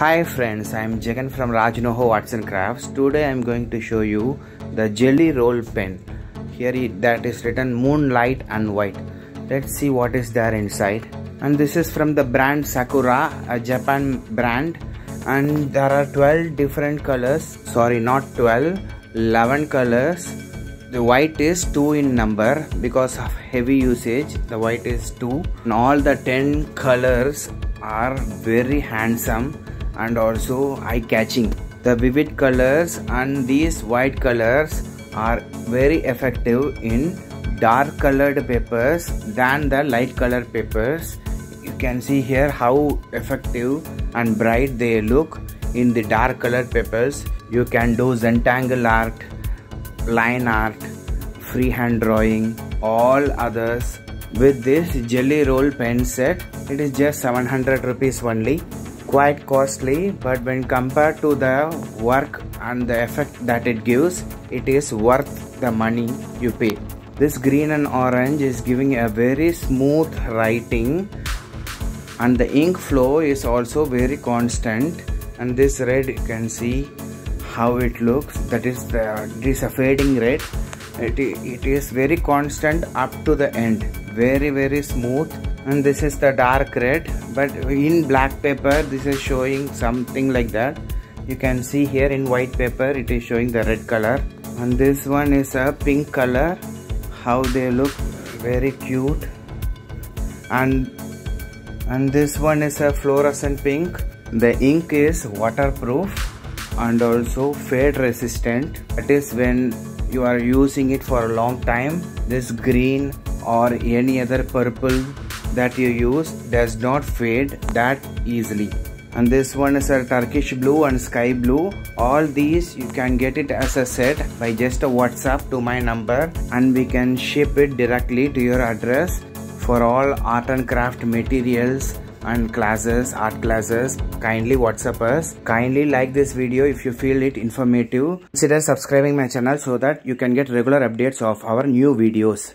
Hi friends, I am Jegan from Rajs Know How Arts and Crafts. Today I am going to show you the Gelly Roll pen. Here it, that is written moonlight and white. Let's see what is there inside. And this is from the brand Sakura, a Japan brand. And there are 12 different colors. Sorry, not 12, 11 colors. The white is 2 in number because of heavy usage. The white is 2. And all the 10 colors are very handsome and also eye-catching. The vivid colors and these white colors are very effective in dark colored papers than the light colored papers. You can see here how effective and bright they look in the dark colored papers. You can do Zentangle art, line art, freehand drawing, all others. With this Gelly Roll pen set, it is just 700 rupees only quite costly but when compared to the work and the effect that it gives it is worth the money you pay. This green and orange is giving a very smooth writing and the ink flow is also very constant. And this red you can see how it looks. That is the it is a fading red. It, it is very constant up to the end. Very very smooth. And this is the dark red but in black paper this is showing something like that. You can see here in white paper it is showing the red color. And this one is a pink color. How they look very cute. And and this one is a fluorescent pink. The ink is waterproof and also fade resistant. That is when you are using it for a long time this green or any other purple that you use does not fade that easily. And this one is a turkish blue and sky blue. All these you can get it as a set by just a whatsapp to my number and we can ship it directly to your address for all art and craft materials and classes art classes. Kindly whatsapp us. Kindly like this video if you feel it informative. Consider subscribing my channel so that you can get regular updates of our new videos